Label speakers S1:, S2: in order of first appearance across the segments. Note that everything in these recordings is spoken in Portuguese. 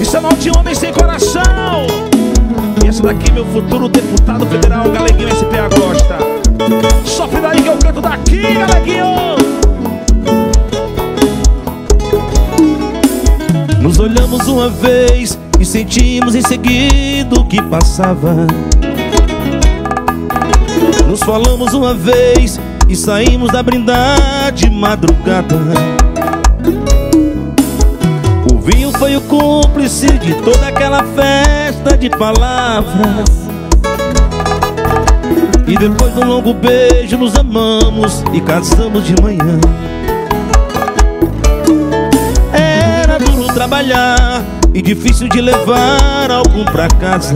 S1: Isso é mal de homem sem coração. E esse daqui, meu futuro deputado federal, Galeguinho SPA Costa. Sofre daí que eu canto daqui, Galeguinho.
S2: Nos olhamos uma vez e sentimos em seguida o que passava. Nos falamos uma vez e saímos da brindar de madrugada. Foi o cúmplice de toda aquela festa de palavras. E depois de um longo beijo nos amamos e casamos de manhã. Era duro trabalhar e difícil de levar algum pra casa.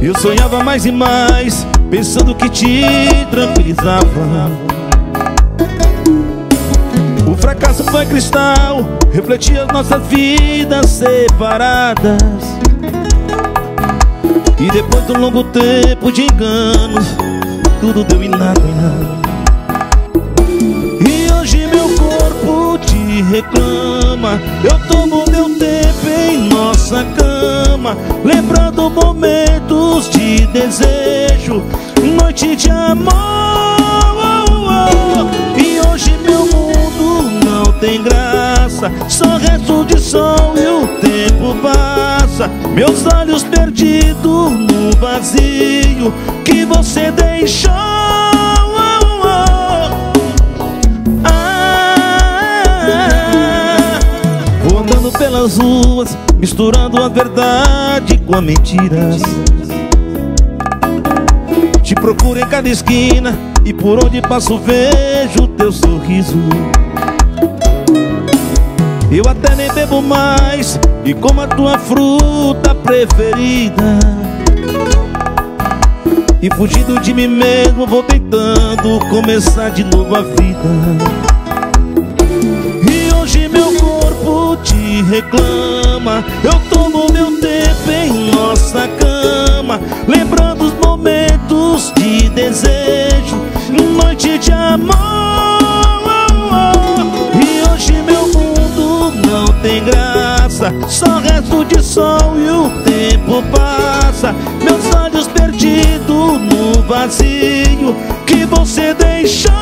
S2: Eu sonhava mais e mais, pensando que te tranquilizava. Fracasso foi cristal, refletia as nossas vidas separadas. E depois de um longo tempo de enganos, tudo deu em nada, em nada. E hoje meu corpo te reclama Eu tomo meu tempo em nossa cama Lembrando momentos de desejo Noite de amor Só resto de sol e o tempo passa Meus olhos perdidos no vazio Que você deixou Ah, Vou andando pelas ruas, misturando a verdade com a mentira. Te procuro em cada esquina e por onde passo vejo teu sorriso. Eu até nem bebo mais e como a tua fruta preferida. E fugindo de mim mesmo vou tentando começar de novo a vida. E hoje meu corpo te reclama. Eu tomo meu tempo em nossa cama Lembrando os momentos de desejo. Noite de amor Só resto de sol e o tempo passa Meus olhos perdidos no vazio Que você deixou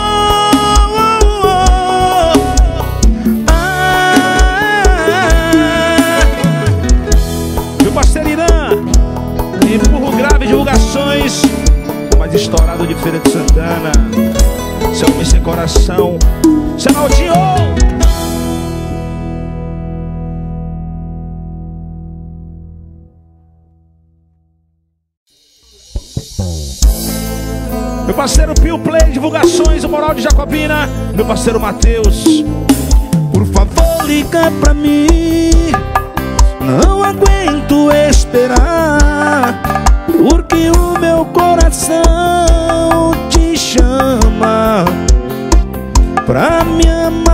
S2: Ah,
S1: Meu parceiro Irã, empurro grave divulgações. O mais estourado de Feira de Santana. Seu homem sem coração. Seu parceiro Pio Play, divulgações, o Moral de Jacobina. Meu parceiro Matheus.
S2: Por favor, liga pra mim Não aguento esperar Porque o meu coração te chama Pra me amar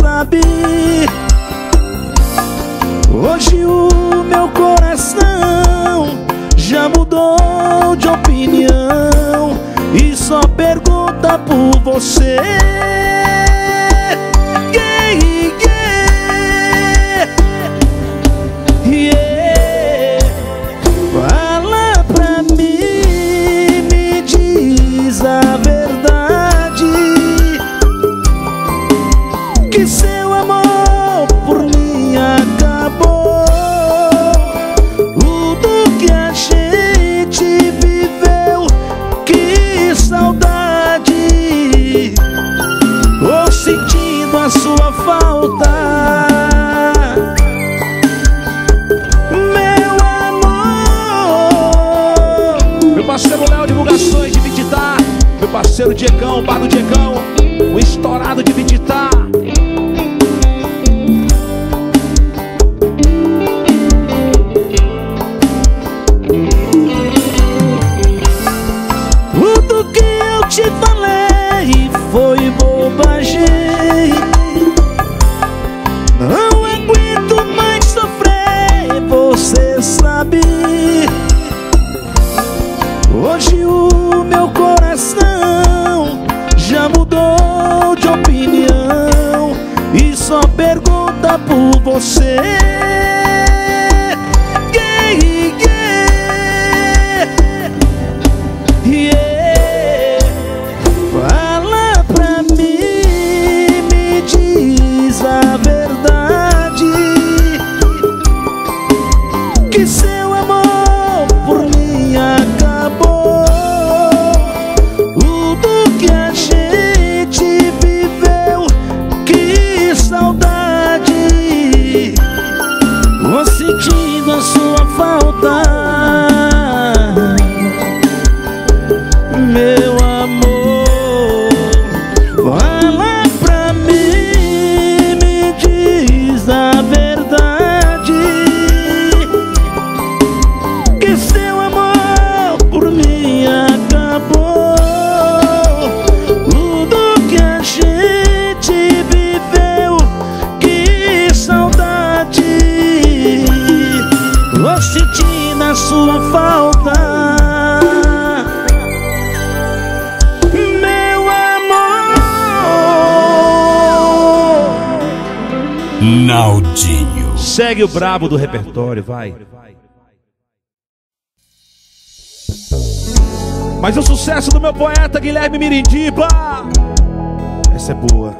S2: sabe. Hoje o meu coração já mudou de opinião E só pergunta por você
S1: Diegão, bar do Diegão, o estourado de Vititá.
S2: Tudo que eu te falei foi bobagem. Não aguento mais sofrer, você sabe. Hoje o por você
S1: Segue o brabo do repertório, vai. Mas o sucesso do meu poeta Guilherme Mirindiba. Essa é boa.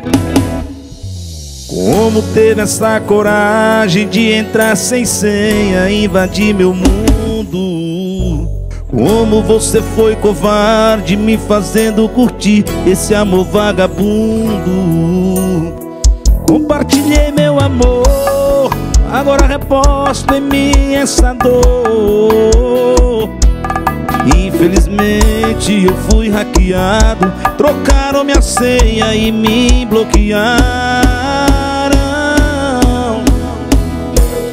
S2: Como teve essa coragem de entrar sem senha, invadir meu mundo? Como você foi covarde, me fazendo curtir esse amor vagabundo? Compartilhei meu amor Agora reposto em mim essa dor. Infelizmente eu fui hackeado. Trocaram minha senha e me bloquearam.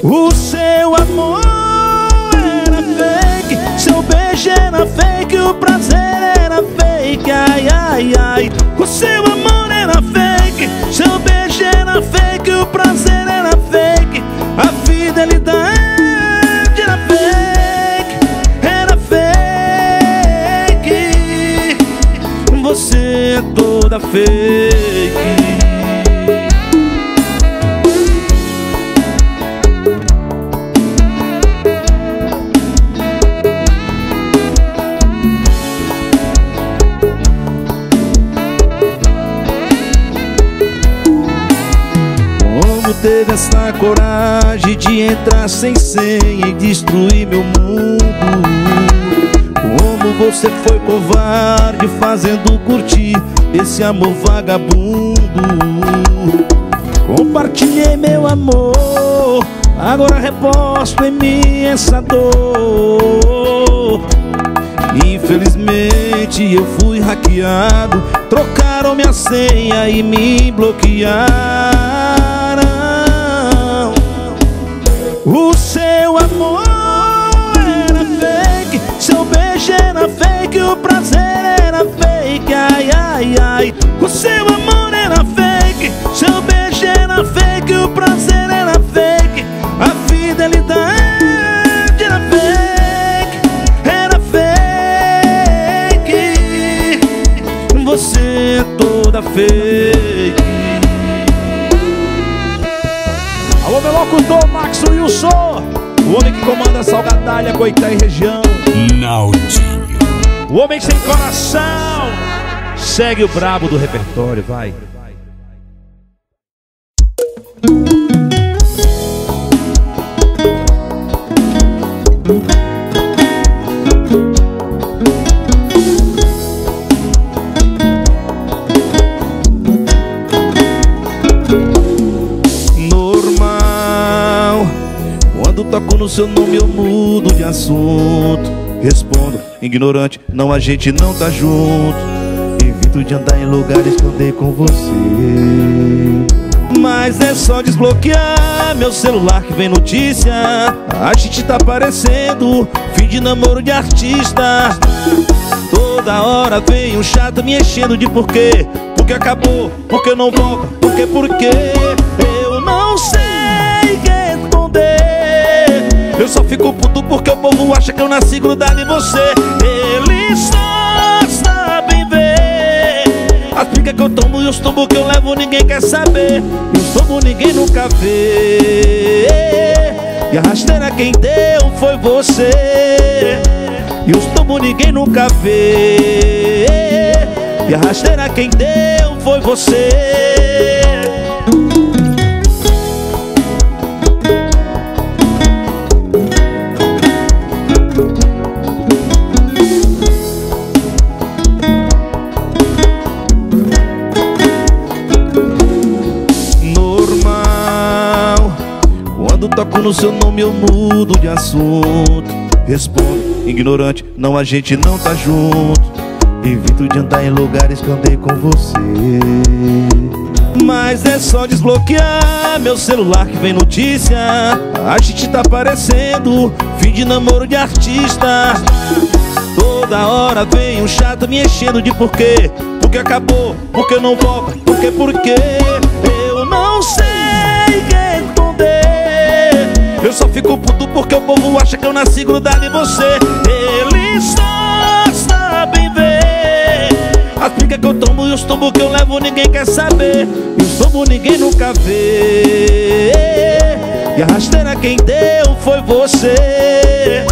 S2: O seu amor era fake. Seu beijo era fake O prazer era fake. Ai, ai, ai. O seu amor era fake. Seu beijo era fake O prazer era a fidelidade era fake, era fake. Você é toda fake teve essa coragem de entrar sem senha e destruir meu mundo. Como você foi covarde fazendo curtir esse amor vagabundo. Compartilhei meu amor, agora reposto em mim essa dor. Infelizmente eu fui hackeado Trocaram minha senha e me bloquearam o seu amor era fake Seu beijo era fake O prazer era fake Ai, ai, ai. O seu amor era fake Seu beijo era fake O prazer era fake. A fidelidade era fake Era fake. Você toda fake
S1: locutor Max Wilson, o homem que comanda Salgadalha, Coité e região.
S2: Naldinho.
S1: O homem sem coração. Segue o brabo do repertório, vai.
S2: No seu nome eu mudo de assunto. Respondo, ignorante, não a gente não tá junto. Evito de andar em lugares que andei com você. Mas é só desbloquear meu celular que vem notícia. A gente tá parecendo fim de namoro de artista. Toda hora vem um chato me enchendo de porquê. Porque acabou, porque não volta, porque, porque Eu só fico puto porque o povo acha que eu nasci grudado em você. Eles só sabem ver As picas que eu tomo e os tombos que eu levo ninguém quer saber. E os tombos ninguém nunca vê. E a rasteira quem deu foi você. E os tombos ninguém nunca vê. E a rasteira quem deu foi você no seu nome eu mudo de assunto. Respondo, ignorante, não a gente não tá junto. Evito de andar em lugares que andei com você. Mas é só desbloquear meu celular que vem notícia. A gente tá parecendo fim de namoro de artista. Toda hora vem um chato me enchendo de porquê. Porque acabou, porque não volta, porque porquê porque o povo acha que eu nasci grudado em você. Eles só sabem ver. As picas que eu tomo e os tombos que eu levo ninguém quer saber. E os tombos ninguém nunca vê. E a rasteira quem deu foi você.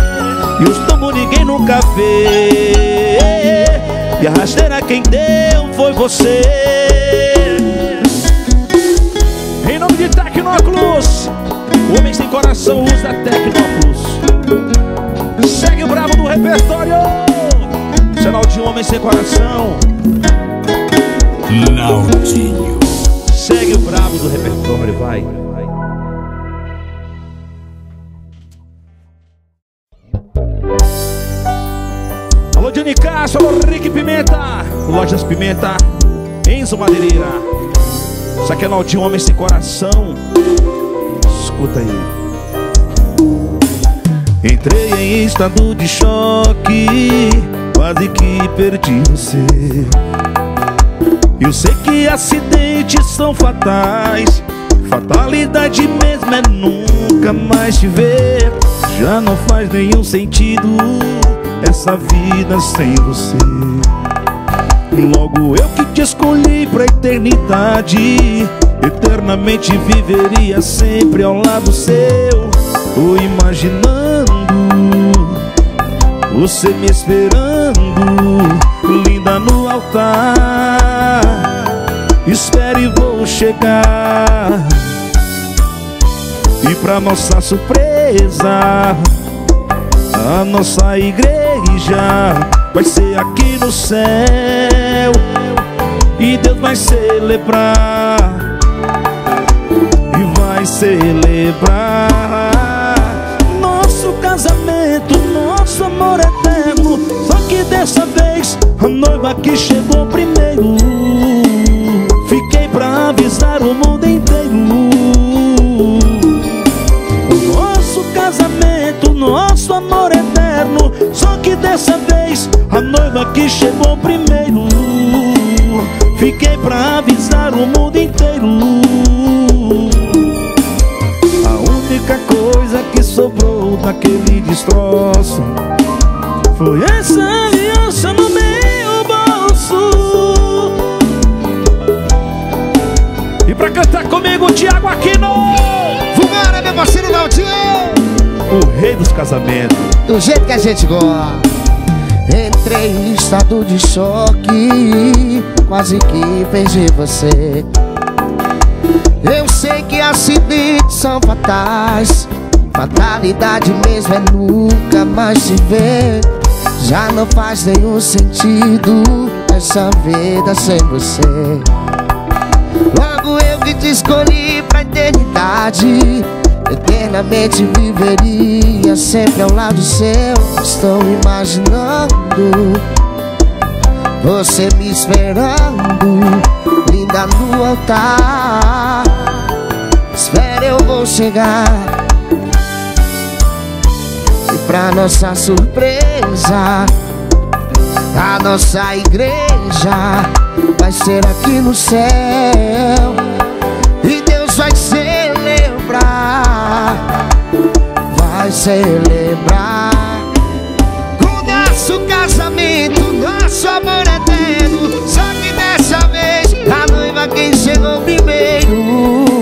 S2: E os tombos ninguém nunca vê. E a rasteira quem deu foi você. Em nome de Tecnóculos Homem sem coração usa Tecnópolis Segue o bravo do repertório. Sinal de homem sem coração.
S1: Naldinho.
S2: Segue o bravo do repertório, vai. Alô Johnny Castro, alô Rick Pimenta. Lojas Pimenta Enzo Madeireira Isso aqui é Naldinho Homem Sem Coração escuta aí. Entrei em estado de choque, quase que perdi você. Eu sei que acidentes são fatais, fatalidade mesmo é nunca mais te ver. Já não faz nenhum sentido essa vida sem você. Logo eu que te escolhi pra eternidade Eternamente viveria sempre ao lado seu Tô imaginando Você me esperando Linda no altar. Espere, vou chegar. E pra nossa surpresa A nossa igreja Vai ser aqui no céu. E Deus vai celebrar vai celebrar. Nosso casamento, nosso amor eterno. Só que dessa vez a noiva que chegou primeiro. Fiquei pra avisar o mundo inteiro. Nosso casamento, nosso amor eterno. Só que dessa vez a noiva que chegou primeiro. Fiquei pra avisar o mundo inteiro daquele destroço? Foi essa aliança no meu bolso. E pra cantar comigo, Tiago Aquino.
S3: Vambora, meu parceiro Naldinho.
S2: O rei dos casamentos.
S3: Do jeito que a gente gosta. Entrei em estado de choque. Quase que perdi você. Eu sei que acidentes são fatais Fatalidade mesmo é nunca mais se ver. Já não faz nenhum sentido Essa vida sem você. Logo eu que te escolhi pra eternidade Eternamente viveria sempre ao lado seu. Estou imaginando Você me esperando Linda no altar. Espera, eu vou chegar pra nossa surpresa. A nossa igreja Vai ser aqui no céu. E Deus vai celebrar vai celebrar. O nosso casamento, nosso amor eterno. Só que dessa vez a noiva quem chegou primeiro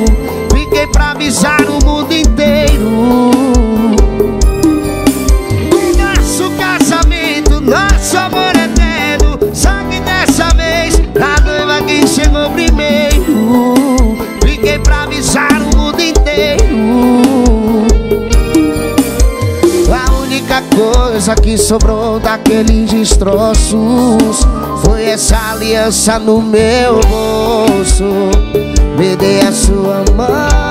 S3: sobrou daqueles destroços. Foi essa aliança no meu bolso. Me dê a sua mão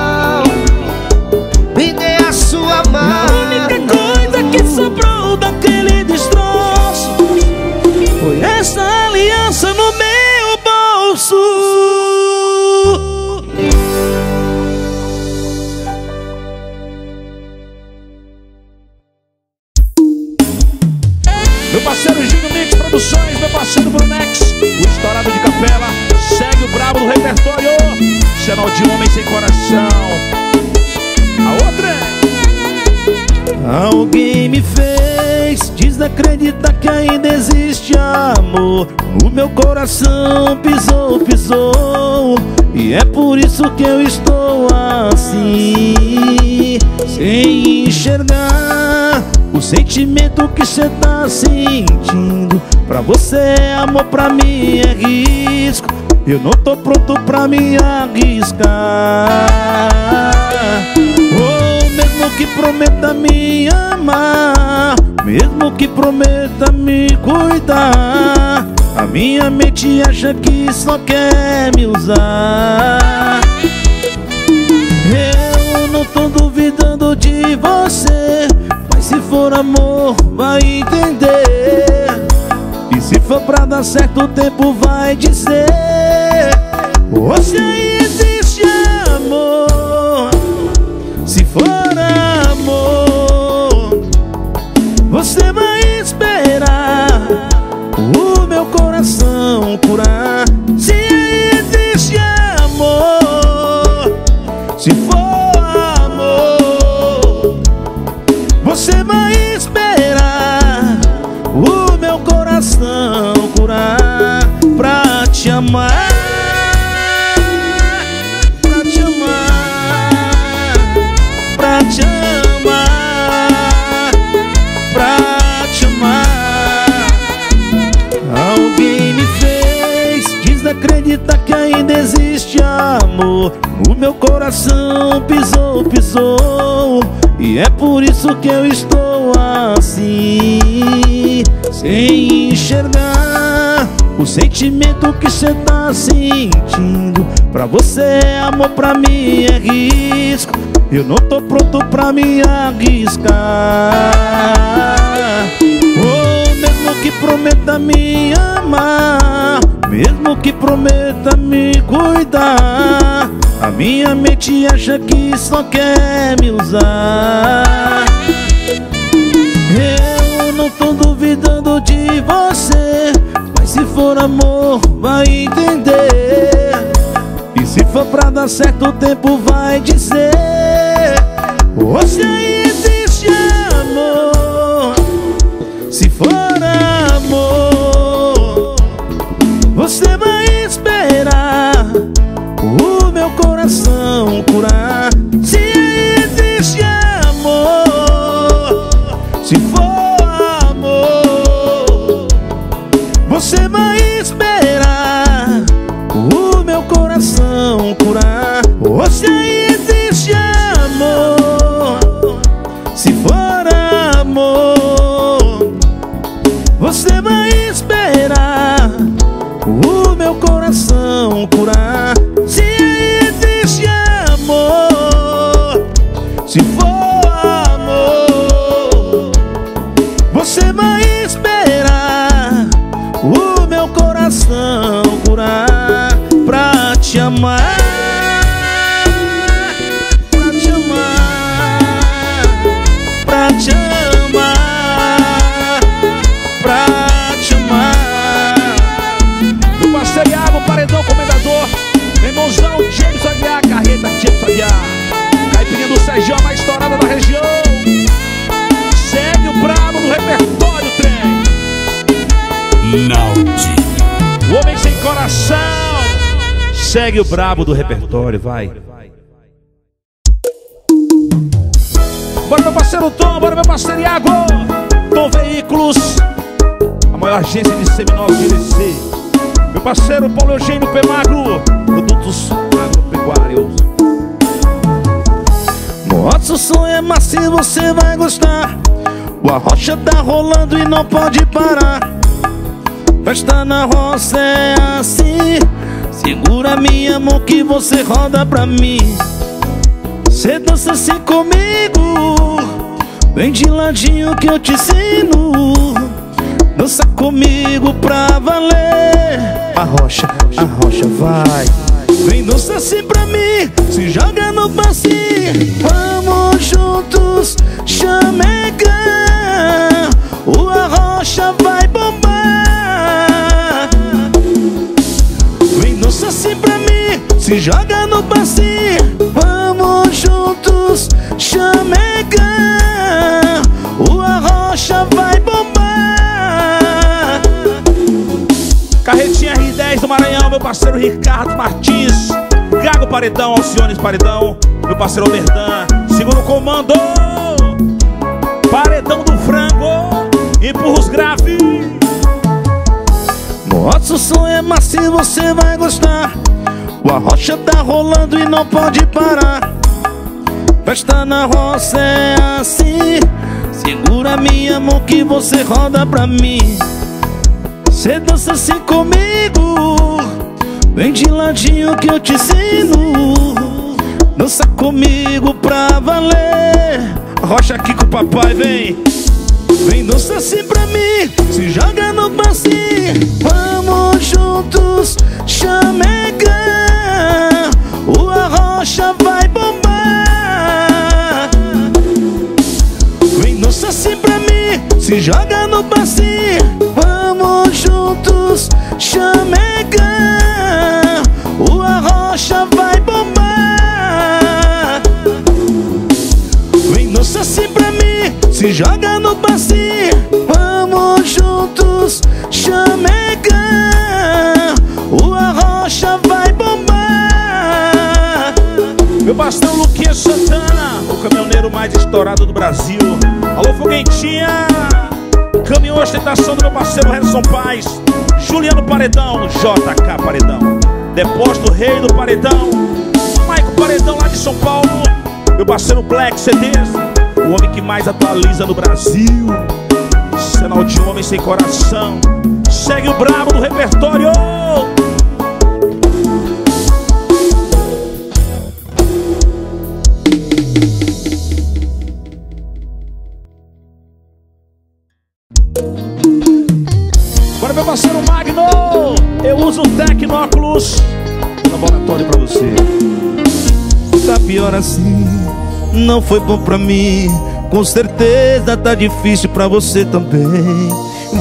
S2: Alguém me fez desacreditar que ainda existe amor. No meu coração pisou, pisou. E é por isso que eu estou assim. Sem enxergar o sentimento que cê tá sentindo. Pra você é amor, pra mim é risco. Eu não tô pronto pra me arriscar que prometa me amar Mesmo que prometa me cuidar. A minha mente acha que só quer me usar. Eu não tô duvidando de você Mas se for amor, vai entender. E se for pra dar certo, o tempo vai dizer. Aí existe curar. Amor. O meu coração pisou, pisou. E é por isso que eu estou assim, sem enxergar o sentimento que cê tá sentindo. Pra você é amor, pra mim é risco. Eu não tô pronto pra me arriscar. Oh, mesmo que prometa me amar, mesmo que prometa me cuidar, a minha mente acha que só quer me usar. Eu não tô duvidando de você, mas se for amor, vai entender. E se for pra dar certo, o tempo vai dizer. Hoje coração curar.
S1: Segue o brabo do repertório, vai. Bora meu parceiro Tom, bora meu parceiro Iago. Tom Veículos, a maior agência de seminovos de DC. Meu parceiro Paulo Eugênio P. Magro, produtos agropecuários.
S2: Nosso sonho é macio, você vai gostar. O arrocha tá rolando e não pode parar. Festa na roça é assim. Segura minha mão que você roda pra mim. Cê dança assim comigo Vem de ladinho que eu te ensino. Dança comigo pra valer. Arrocha, arrocha, vai. Vem dança assim pra mim Se joga no passinho Vamos juntos chamegar O arrocha vai bombar Se joga no passinho Vamos juntos chamegar O arrocha vai bombar
S1: Carretinha R10 do Maranhão, meu parceiro Ricardo Martins. Gago Paredão, Alciones Paredão, meu parceiro Oberdan. Segura o comando. Paredão do frango, empurra os graves.
S2: Nosso som é macio, você vai gostar O arrocha tá rolando e não pode parar. Festa na roça é assim. Segura minha mão que você roda pra mim. Cê dança assim comigo. Vem de ladinho que eu te ensino. Dança comigo pra valer.
S1: Rocha aqui com o papai, vem.
S2: Vem dança assim pra mim. Se joga no passinho Vamos juntos joga no passinho Vamos juntos chamegar O arrocha vai bombar. Vem dança assim pra mim. Se joga no passinho Vamos juntos chamegar O arrocha vai bombar.
S1: Meu parceiro Luquinha Santana, o caminhoneiro mais estourado do Brasil. Alô, Foguentinha. Caminhão ostentação do meu parceiro Harrison Paz. Juliano Paredão, JK Paredão. Depósito Rei do Paredão. Maico Paredão lá de São Paulo. Meu parceiro Black CDs. O homem que mais atualiza no Brasil. Sinal de homem sem coração. Segue o brabo do repertório.
S2: Assim. Não foi bom pra mim. Com certeza tá difícil pra você também.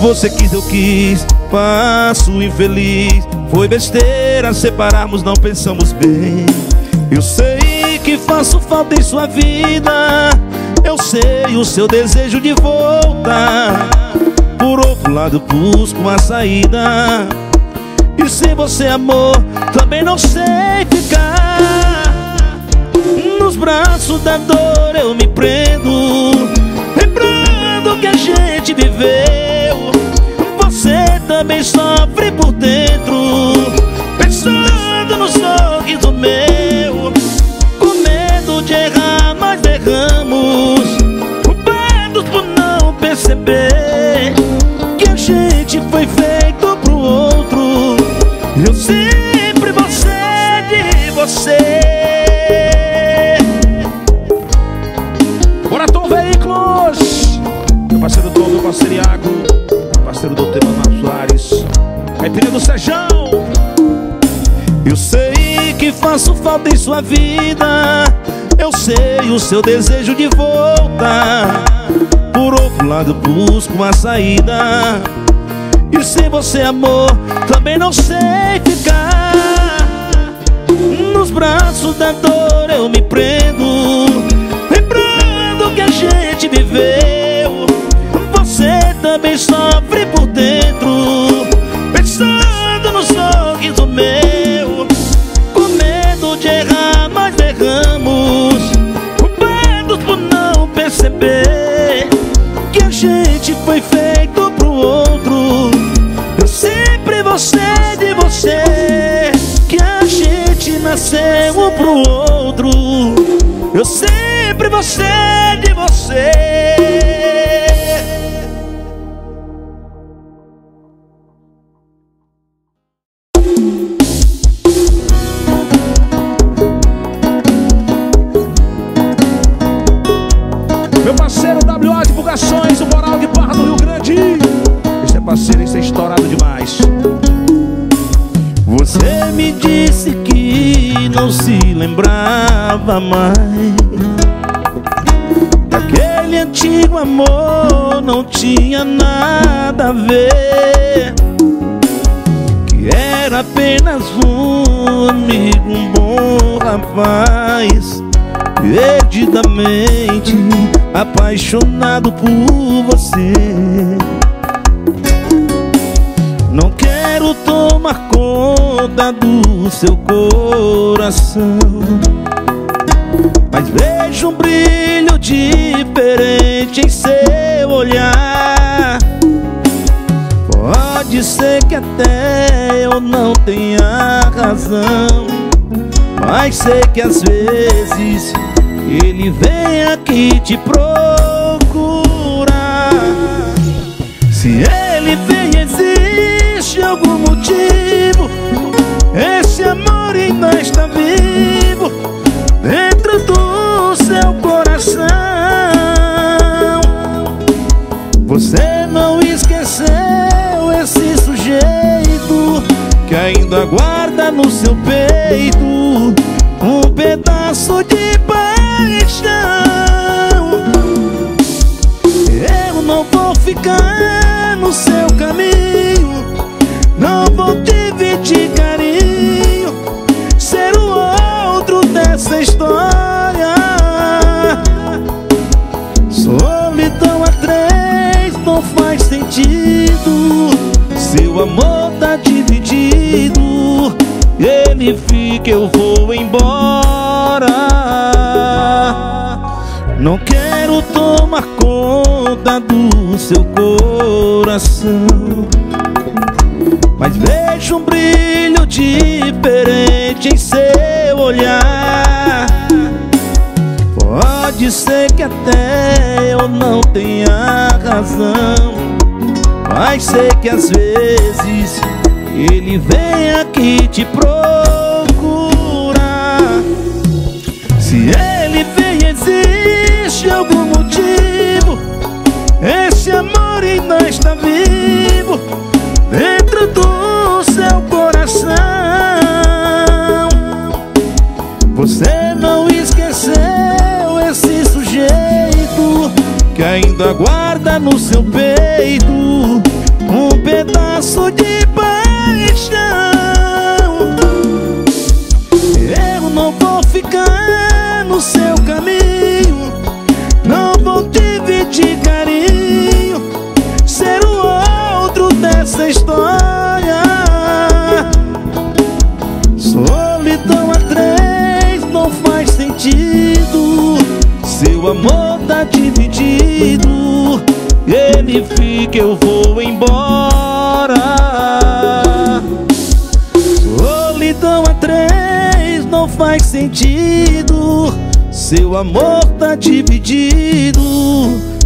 S2: Você quis, eu quis Passo infeliz. Foi besteira separarmos, não pensamos bem. Eu sei que faço falta em sua vida. Eu sei o seu desejo de volta. Por outro lado busco uma saída. E sem você amor Também não sei ficar braços da dor eu me prendo. Lembrando que a gente viveu. Você também sofre por dentro. Pensando no sorriso meu. Com medo de errar nós erramos. Culpados por não perceber Que a gente foi feito pro outro. Eu sempre vou ser de você
S1: meu parceiro Doutor Emanuel Soares, Caipirinha do Sejão.
S2: Eu sei que faço falta em sua vida. Eu sei o seu desejo de volta Por outro lado busco uma saída. E sem você amor também não sei ficar. Nos braços da dor eu me prendo. Lembrando que a gente viveu também sofre por dentro Pensando no sorriso meu Com medo de errar nós erramos Culpados por não perceber Que a gente foi feito pro outro. Eu sempre vou ser de você
S1: Que a gente nasceu um pro outro. Eu sempre vou ser de
S2: você. Disse que não se lembrava mais. Aquele antigo amor não tinha nada a ver. Que era apenas um amigo, um bom rapaz. Perdidamente apaixonado por você Não quero tomar conta do seu coração Mas vejo um brilho diferente em seu olhar. Pode ser que até eu não tenha razão Mas sei que às vezes ele vem aqui te procurar. Se ele vem algum motivo. Esse amor ainda está vivo Dentro do seu coração. Você não esqueceu esse sujeito Que ainda guarda no seu peito Um pedaço de paixão Amor tá dividido. Ele fica, eu vou embora. Não quero tomar conta do seu coração. Mas vejo um brilho diferente em seu olhar. Pode ser que até eu não tenha razão Mas sei que às vezes ele vem aqui te procurar. Se ele vem existe algum motivo. Esse amor ainda está vivo Dentro do seu coração. Você não esqueceu esse sujeito Que ainda guarda no seu peito pedaço de paixão Eu não vou ficar no seu caminho. Não vou dividir carinho. Ser o outro dessa história. Solidão a três não faz sentido. Seu amor tá dividido. Ele fica, eu vou embora Solidão a três não faz sentido. Seu amor tá dividido.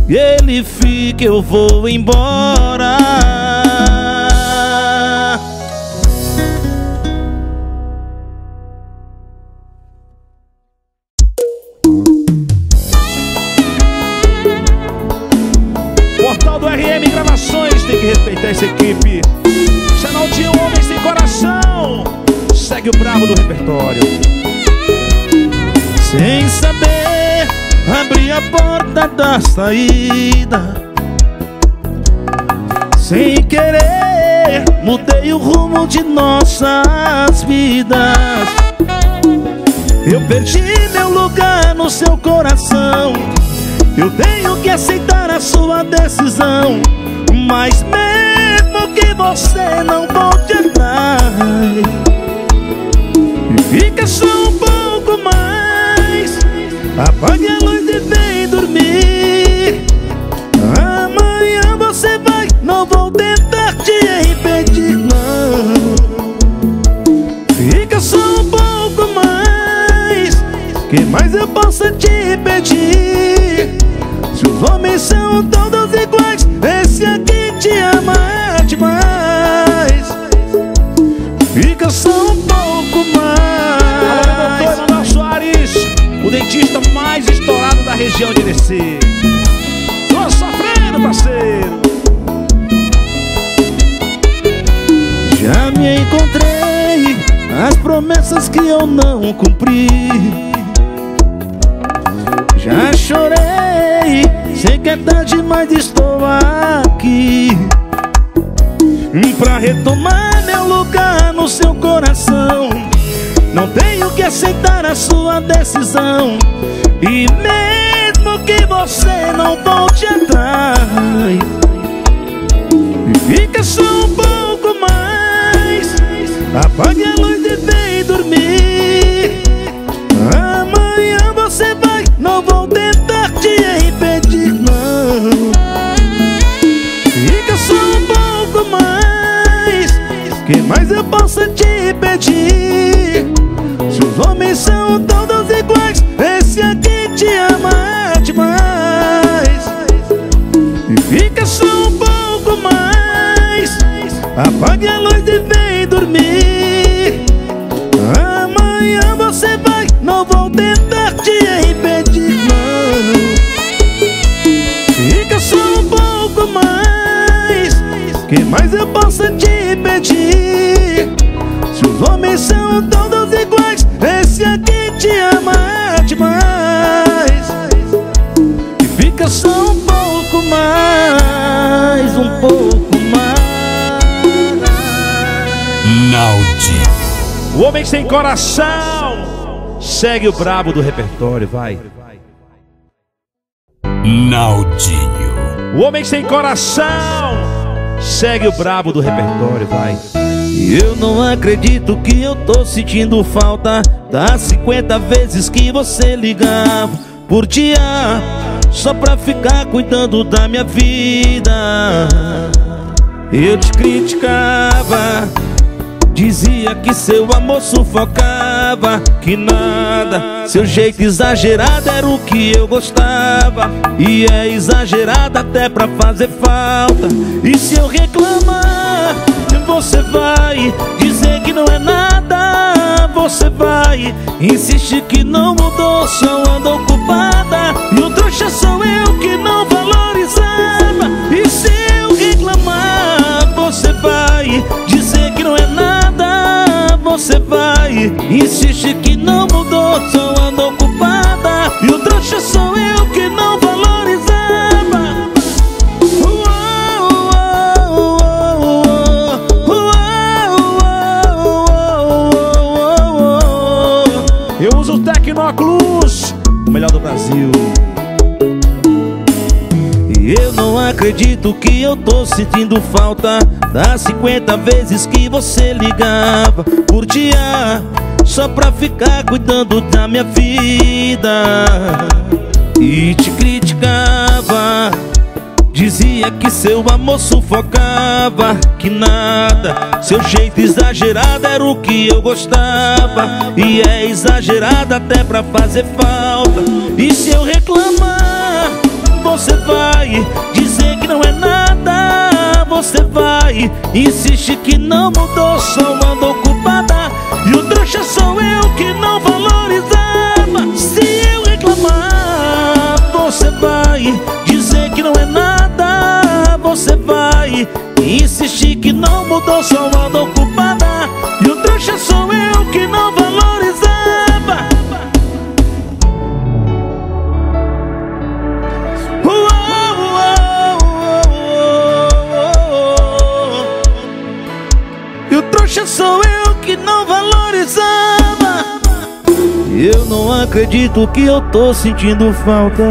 S2: Ele fica, eu vou embora
S1: Do repertório.
S2: Sem saber, abri a porta da saída. Sem querer, mudei o rumo de nossas vidas. Eu perdi meu lugar no seu coração. Eu tenho que aceitar a sua decisão. Mas mesmo que você não volte atrás Fica só um pouco mais. Apague a luz e vem dormir. Amanhã você vai Não vou tentar te impedir não. Fica só um pouco mais. Que mais eu possa te pedir? Se os homens são todos
S1: DC Tô sofrendo, parceiro.
S2: Já me encontrei As promessas que eu não cumpri. Já chorei Sei que é tarde, mas estou aqui. Pra retomar meu lugar no seu coração Não tenho que aceitar a sua decisão. E mesmo que você não volte atrás. Fica só um pouco mais. Apague a luz e vem dormir. Amanhã você vai Não vou tentar te impedir, não. Fica só um pouco mais. Que mais eu possa te pedir? Se os homens são todos Apague a luz e vem dormir. Amanhã você vai Não vou tentar te impedir, não Fica só um pouco mais Que mais eu possa te pedir Se os homens são todos iguais Esse aqui te ama demais. E fica só um pouco mais Um pouco mais
S4: Naudi.
S1: O homem sem coração. Segue o brabo do repertório, vai.
S4: Naldinho.
S1: O homem sem coração. Segue o brabo do repertório, vai.
S2: Eu não acredito que eu tô sentindo falta Das 50 vezes que você ligava por dia Só pra ficar cuidando da minha vida. Eu te criticava Dizia que seu amor sufocava Que nada, seu jeito exagerado era o que eu gostava. E é exagerado até pra fazer falta. E se eu reclamar, você vai Dizer que não é nada, você vai Insistir que não mudou, só anda ocupada. E o trouxa sou eu que não valorizava. E se eu reclamar, você vai você vai. Insiste que não mudou, só anda ocupada E o trouxa sou eu que não valorizava.
S1: Eu uso o Tecnóculos O melhor do Brasil
S2: eu não acredito que eu tô sentindo falta Das 50 vezes que você ligava por dia Só pra ficar cuidando da minha vida. E te criticava Dizia que seu amor sufocava Que nada, seu jeito exagerado era o que eu gostava. E é exagerado até pra fazer falta. E se eu reclamar, você vai Dizer que não é nada, você vai Insiste que não mudou, só anda ocupada. E o trouxa sou eu que não valorizava. Se eu reclamar, você vai Dizer que não é nada, você vai Insistir que não mudou, só anda ocupada. E o trouxa sou eu que não valorizava sou eu que não valorizava. Eu não acredito que eu tô sentindo falta.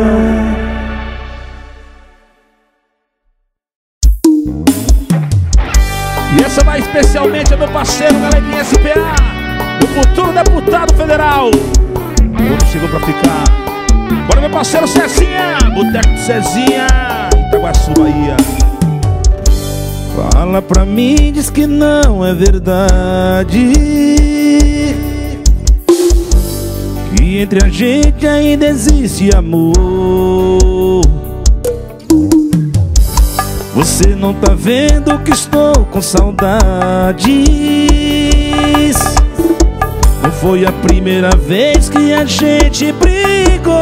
S1: E essa vai especialmente ao meu parceiro Galerinha SPA O futuro deputado federal. O chegou pra ficar. Bora meu parceiro Cezinha Boteco de Cezinha Itaguaçu, Bahia
S2: Fala pra mim, diz que não é verdade. Que entre a gente ainda existe amor. Você não tá vendo que estou com saudades. Não foi a primeira vez que a gente brigou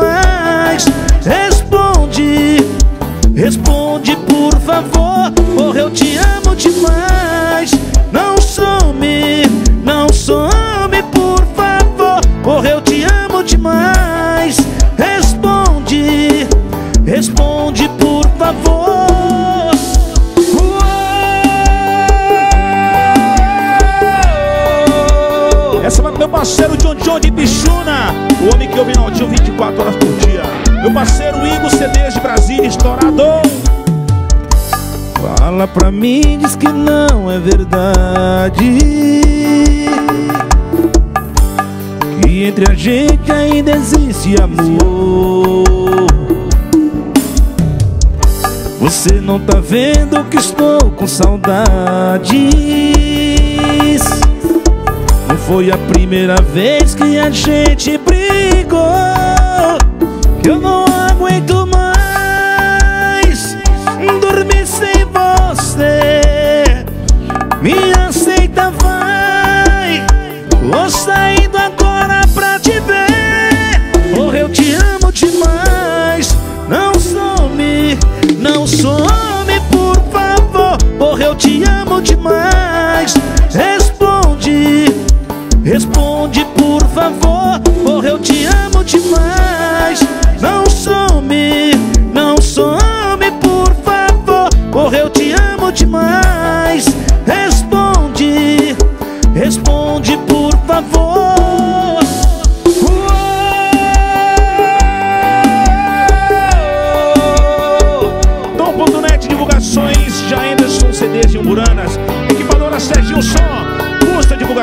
S2: demais Responde, responde, por favor. Porra, eu te amo demais. Não some, não some, por favor. Porra, eu te amo demais. Responde, responde, por favor!
S1: Essa pro meu parceiro John John de Bichuna O homem que ouve Naldinho 24 horas por dia. Meu parceiro Igor CDs de Brasília, estourador.
S2: Fala pra mim, diz que não é verdade. Que entre a gente ainda existe amor. Você não tá vendo que estou com saudades? Não foi a primeira vez que a gente Que eu não aguento mais Dormir sem você. Me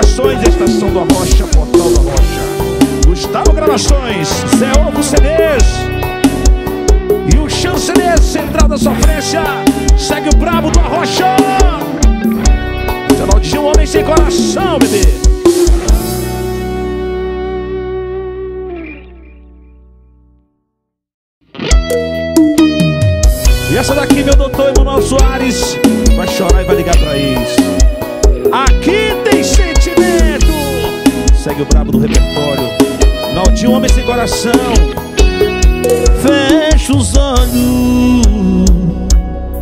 S1: Divulgações, Estação do Arrocha, Portal do Arrocha Gustavo Gravações, Zé Ovo CDs E o Chanceler Central da Sofrência. Segue o Brabo do Arrocha Zé Naldinho, homem sem coração, bebê. E essa daqui, meu doutor Emanuel Soares, Segue o brabo do repertório. Naldinho, homem sem coração.
S2: Fecha os olhos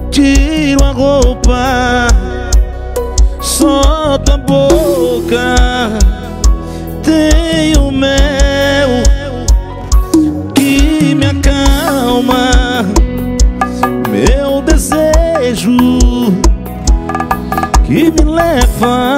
S2: Tiro a roupa Solta a boca Tenho mel Que me acalma Meu desejo Que me leva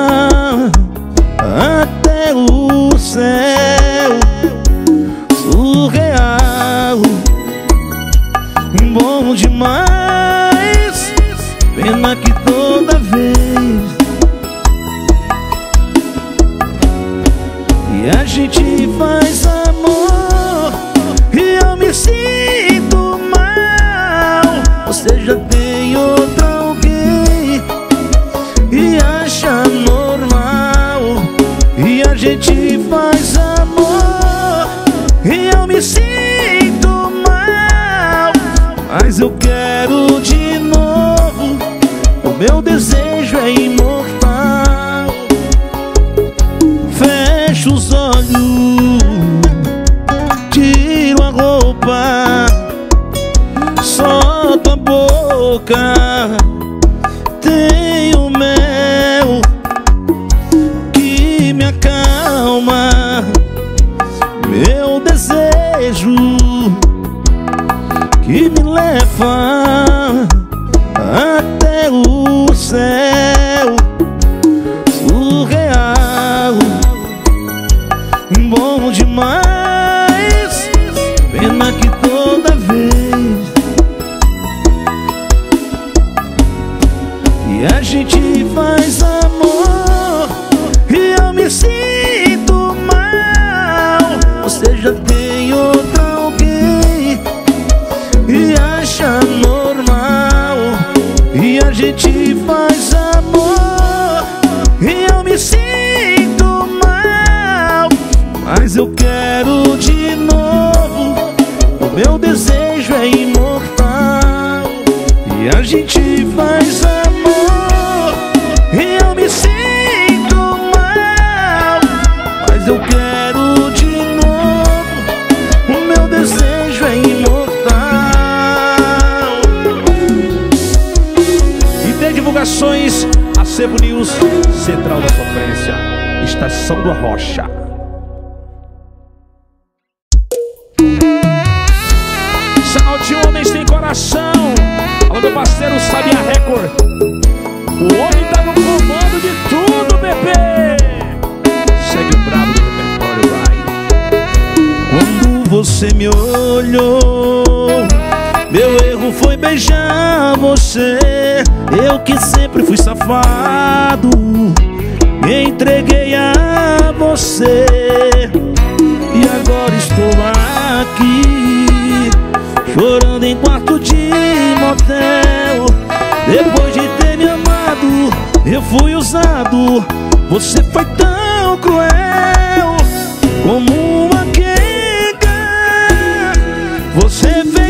S2: Mas eu quero de novo. O meu desejo é imortal. E a gente faz amor e eu me sinto mal. Mas eu quero de novo. O meu desejo é imortal. E
S1: tem divulgações, Acebo News, Central da Sofrência, Estação do Arrocha.
S2: Você me olhou, meu erro foi beijar você. Eu que sempre fui safado, me entreguei a você. E agora estou aqui, chorando em quarto de motel. Depois de ter me amado, eu fui usado. Você foi tão cruel como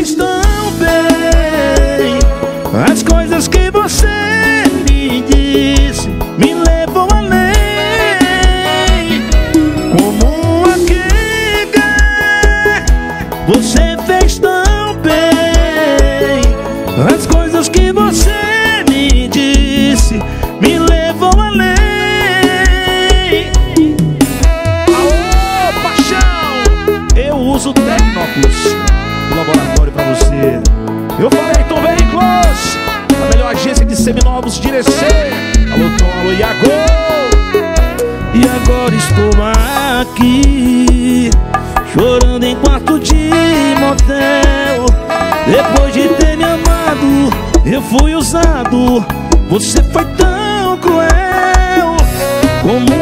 S2: fez tão bem as coisas que você me disse me levou além. Como uma quenga, você fez tão bem as coisas que você me disse me levou além.
S1: Eu uso Tecnópolis, você. Eu falei, tô bem close. A melhor agência de seminovos de. Alô, Tom, Iago.
S2: E agora estou aqui Chorando em quarto de motel Depois de ter me amado Eu fui usado Você foi tão cruel Como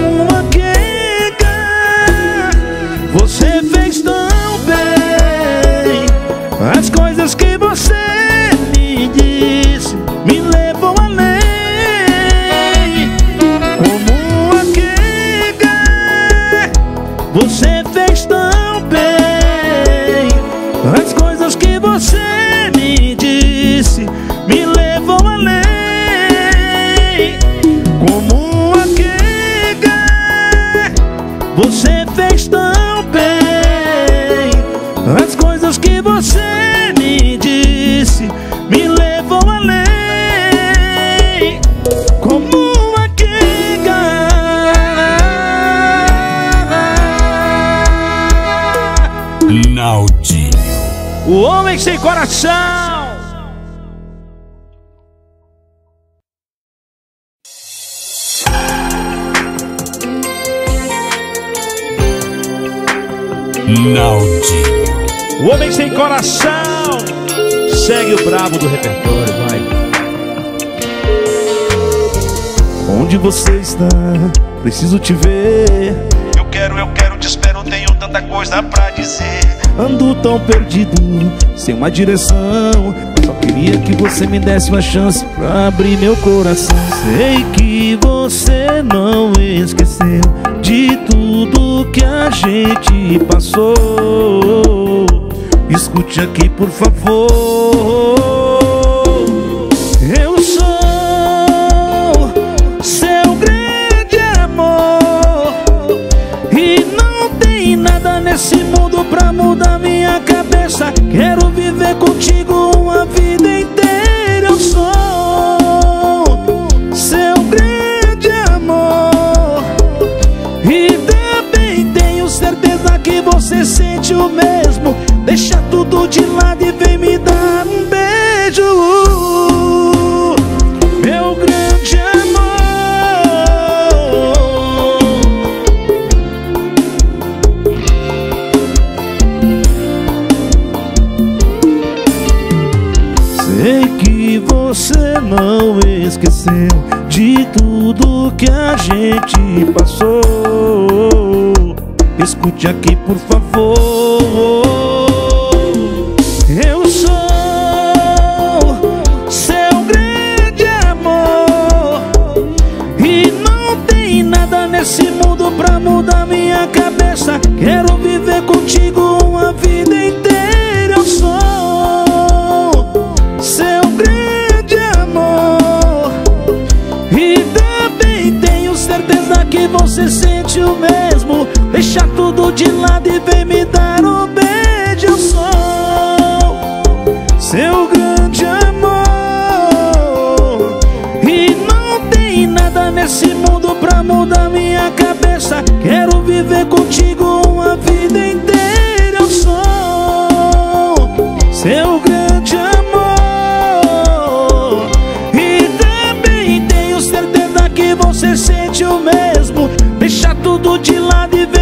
S1: O homem sem coração.
S4: Naldinho.
S1: O homem sem coração. Segue o brabo do repertório, vai.
S2: Onde você está? Preciso te ver quero, eu quero, te espero, tenho tanta coisa pra dizer. Ando tão perdido, sem uma direção. Só queria que você me desse uma chance pra abrir meu coração. Sei que você não esqueceu De tudo que a gente passou. Escute aqui, por favor minha cabeça. Quero viver contigo uma vida inteira Eu sou seu grande amor. E também tenho certeza que você sente o mesmo. Deixa tudo de lado e vem me dar um beijo não esqueceu de tudo que a gente passou. Escute aqui, por favor. Você sente o mesmo. Deixa tudo de lado e vem me dar um beijo. Eu sou seu grande amor. E não tem nada nesse mundo pra mudar minha cabeça. Quero viver contigo uma vida inteira. Eu sou seu grande amor. E também tenho certeza que você sente o mesmo. Tudo de lado e